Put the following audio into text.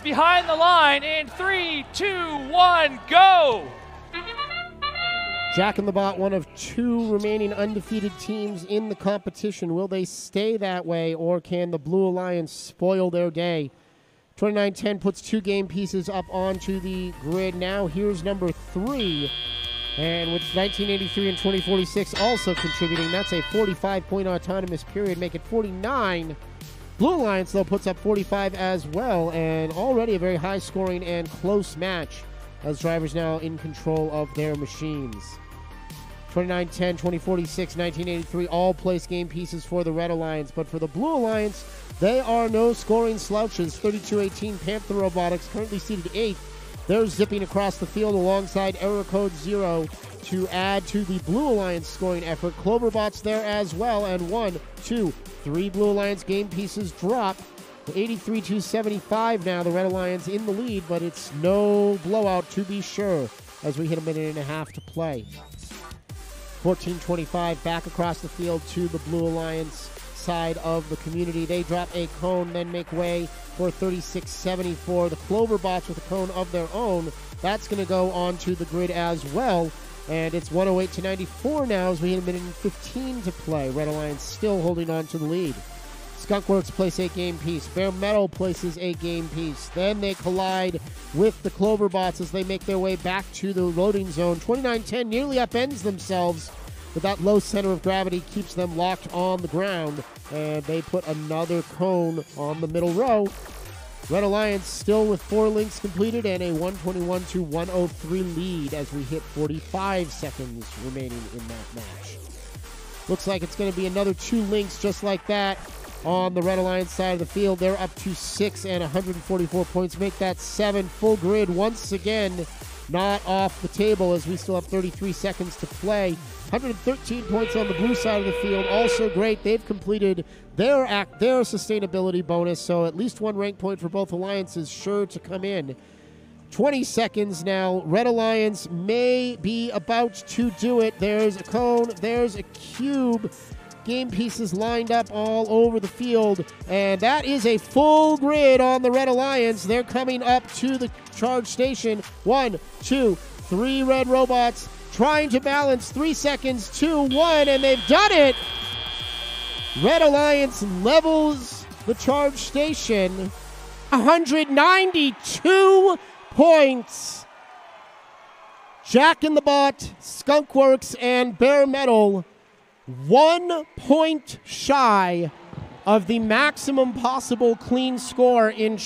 behind the line in three, two, one, go! Jack in the Bot, one of two remaining undefeated teams in the competition. Will they stay that way, or can the Blue Alliance spoil their day? 2910 puts two game pieces up onto the grid. Now here's number three. And with 1983 and 2046 also contributing, that's a 45 point autonomous period, make it 49. Blue Alliance, though, puts up 45 as well, and already a very high scoring and close match as drivers now in control of their machines. 2910, 2046, 1983, all place game pieces for the Red Alliance. But for the Blue Alliance, they are no scoring slouches. 3218 Panther Robotics, currently seated 8th. They're zipping across the field alongside Error Code Xero to add to the Blue Alliance scoring effort. Cloverbot's there as well, and one, two, three Blue Alliance game pieces drop. 83 to 75 now, the Red Alliance in the lead, but it's no blowout to be sure as we hit a minute and a half to play. 1425 back across the field to the Blue Alliance side of the community. They drop a cone, then make way for 3674. The Cloverbots with a cone of their own. That's going to go onto the grid as well. And it's 108 to 94 now as we hit a minute and 15 to play. Red Alliance still holding on to the lead. Skunkworks place a game piece. Bear Metal places a game piece. Then they collide with the Cloverbots as they make their way back to the loading zone. 2910 nearly upends themselves, but that low center of gravity keeps them locked on the ground. And they put another cone on the middle row. Red Alliance still with four links completed and a 121 to 103 lead as we hit 45 seconds remaining in that match. Looks like it's going to be another two links just like that on the Red Alliance side of the field. They're up to six and 144 points. Make that seven. Full grid once again, not off the table as we still have 33 seconds to play. 113 points on the blue side of the field. Also great. They've completed their act, their sustainability bonus. So at least one rank point for both alliances sure to come in. 20 seconds now. Red Alliance may be about to do it. There's a cone. There's a cube game pieces lined up all over the field. And that is a full grid on the Red Alliance. They're coming up to the charge station. One, two, three red robots trying to balance. Three seconds, two, one, and they've done it. Red Alliance levels the charge station. 192 points. Jack in the Bot, Skunkworks, and Bear Metal one point shy of the maximum possible clean score in